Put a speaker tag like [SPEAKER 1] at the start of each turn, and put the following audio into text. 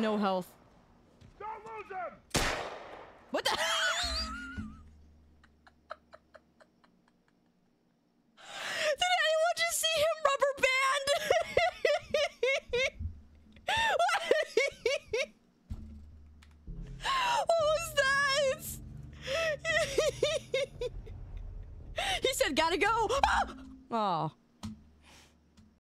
[SPEAKER 1] no health.
[SPEAKER 2] Don't lose him!
[SPEAKER 1] What the? Did anyone just see him rubber band? what what was that? he said, "Gotta go." Oh.